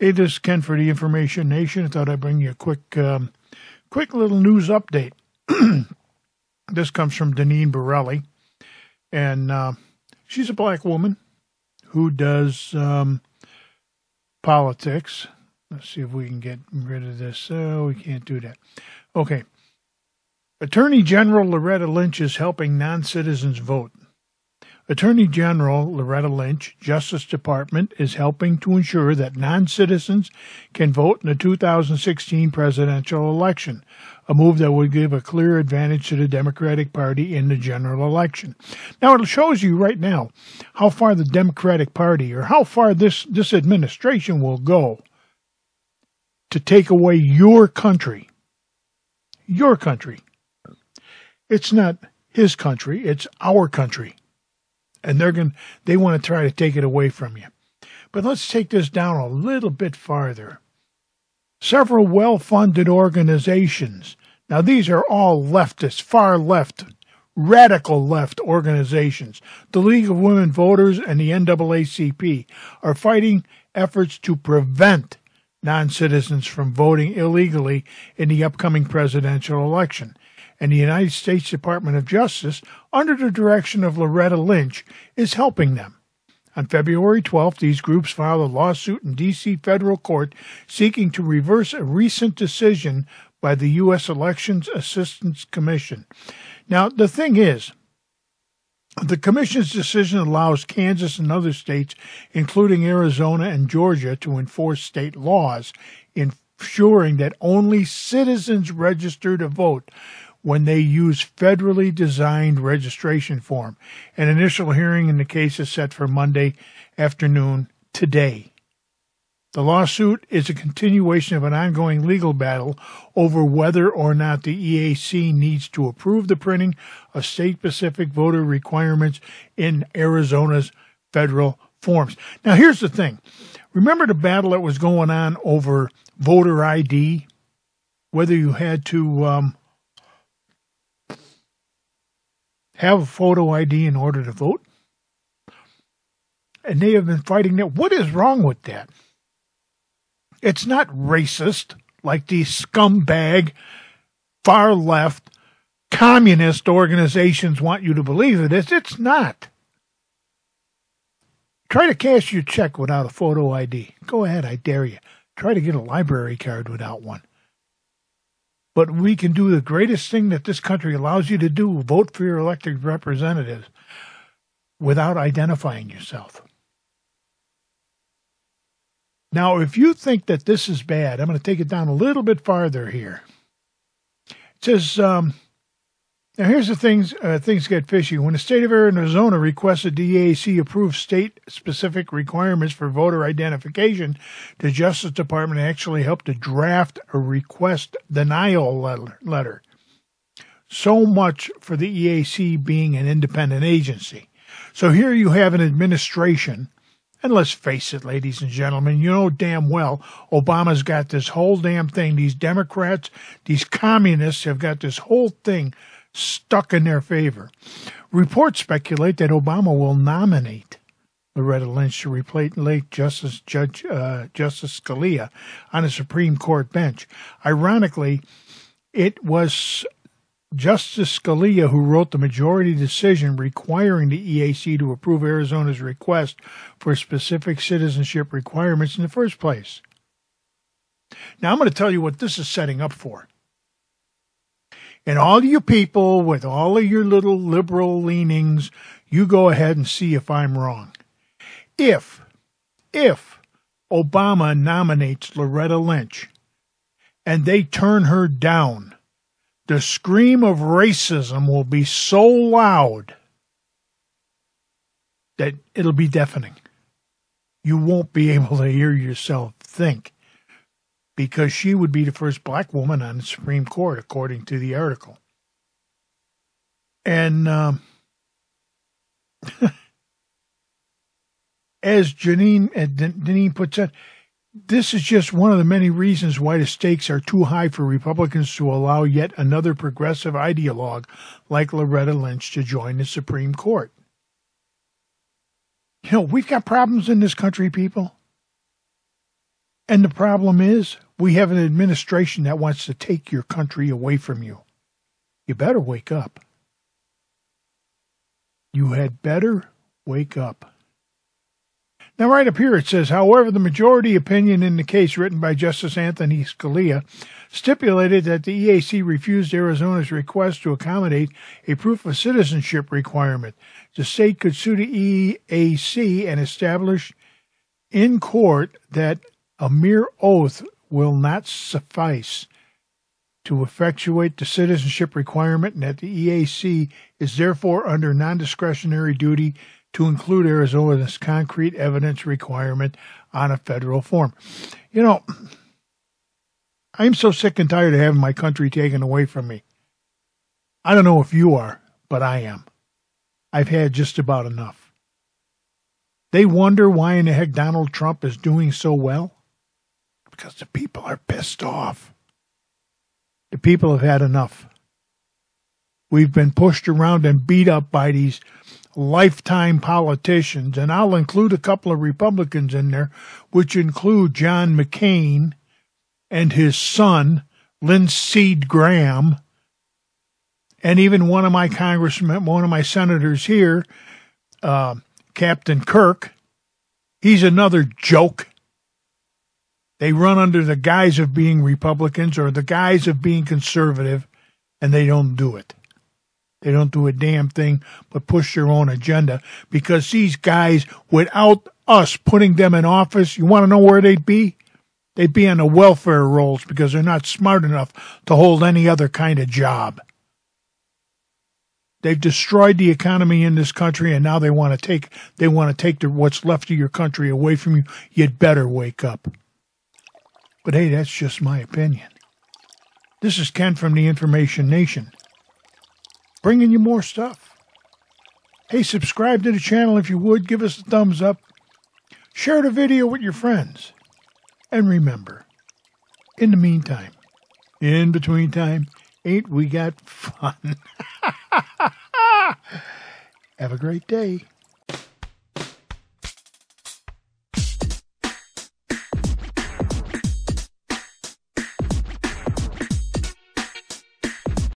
Hey, this is Ken for the Information Nation. I thought I'd bring you a quick, um, quick little news update. this comes from Deneen Borelli, and uh, she's a black woman who does um, politics. Let's see if we can get rid of this. Oh, we can't do that. Okay. Attorney General Loretta Lynch is helping non citizens vote. Attorney General Loretta Lynch, Justice Department, is helping to ensure that non citizens can vote in the 2016 presidential election, a move that would give a clear advantage to the Democratic Party in the general election. Now, it shows you right now how far the Democratic Party or how far this, this administration will go to take away your country. Your country. It's not his country, it's our country and they're going they want to try to take it away from you. But let's take this down a little bit farther. Several well-funded organizations. Now these are all leftist, far left, radical left organizations. The League of Women Voters and the NAACP are fighting efforts to prevent non-citizens from voting illegally in the upcoming presidential election and the United States Department of Justice, under the direction of Loretta Lynch, is helping them. On February 12th, these groups filed a lawsuit in D.C. federal court seeking to reverse a recent decision by the U.S. Elections Assistance Commission. Now, the thing is, the Commission's decision allows Kansas and other states, including Arizona and Georgia, to enforce state laws, ensuring that only citizens register to vote when they use federally designed registration form. An initial hearing in the case is set for Monday afternoon today. The lawsuit is a continuation of an ongoing legal battle over whether or not the EAC needs to approve the printing of state specific voter requirements in Arizona's federal forms. Now, here's the thing remember the battle that was going on over voter ID? Whether you had to um, have a photo ID in order to vote. And they have been fighting that. What is wrong with that? It's not racist like these scumbag, far left, communist organizations want you to believe it is. It's not. Try to cash your check without a photo ID. Go ahead, I dare you. Try to get a library card without one but we can do the greatest thing that this country allows you to do vote for your elected representatives without identifying yourself. Now, if you think that this is bad, I'm going to take it down a little bit farther here. It says, um, now, here's the things uh, things get fishy. When the state of Arizona requested DAC approve state-specific requirements for voter identification, the Justice Department actually helped to draft a request denial letter. So much for the EAC being an independent agency. So here you have an administration, and let's face it, ladies and gentlemen, you know damn well Obama's got this whole damn thing. These Democrats, these communists have got this whole thing stuck in their favor. Reports speculate that Obama will nominate Loretta Lynch to replace late Justice Judge uh, Justice Scalia on the Supreme Court bench. Ironically, it was Justice Scalia who wrote the majority decision requiring the EAC to approve Arizona's request for specific citizenship requirements in the first place. Now, I'm going to tell you what this is setting up for. And all you people with all of your little liberal leanings, you go ahead and see if I'm wrong. If, if Obama nominates Loretta Lynch and they turn her down, the scream of racism will be so loud that it'll be deafening. You won't be able to hear yourself think because she would be the first black woman on the Supreme Court, according to the article. And um, as Janine, uh, Deneen puts it, this is just one of the many reasons why the stakes are too high for Republicans to allow yet another progressive ideologue like Loretta Lynch to join the Supreme Court. You know, we've got problems in this country, people. And the problem is, we have an administration that wants to take your country away from you. You better wake up. You had better wake up. Now, right up here it says, however, the majority opinion in the case written by Justice Anthony Scalia stipulated that the EAC refused Arizona's request to accommodate a proof of citizenship requirement. The state could sue the EAC and establish in court that a mere oath will not suffice to effectuate the citizenship requirement and that the EAC is therefore under non discretionary duty to include Arizona's concrete evidence requirement on a federal form. You know, I'm so sick and tired of having my country taken away from me. I don't know if you are, but I am. I've had just about enough. They wonder why in the heck Donald Trump is doing so well? Because the people are pissed off. The people have had enough. We've been pushed around and beat up by these lifetime politicians, and I'll include a couple of Republicans in there, which include John McCain and his son, Lindsey Graham, and even one of my congressmen, one of my senators here, uh, Captain Kirk. He's another joke. They run under the guise of being Republicans or the guise of being conservative, and they don't do it. They don't do a damn thing but push their own agenda because these guys, without us putting them in office, you want to know where they'd be? They'd be on the welfare rolls because they're not smart enough to hold any other kind of job. They've destroyed the economy in this country, and now they want to take they want to take the, what's left of your country away from you. You'd better wake up. But hey, that's just my opinion. This is Ken from the Information Nation bringing you more stuff. Hey, subscribe to the channel if you would. Give us a thumbs up. Share the video with your friends. And remember, in the meantime, in between time, ain't we got fun? Have a great day.